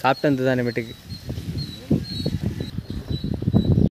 சாப்பிட்டு வந்து தானே வீட்டுக்கு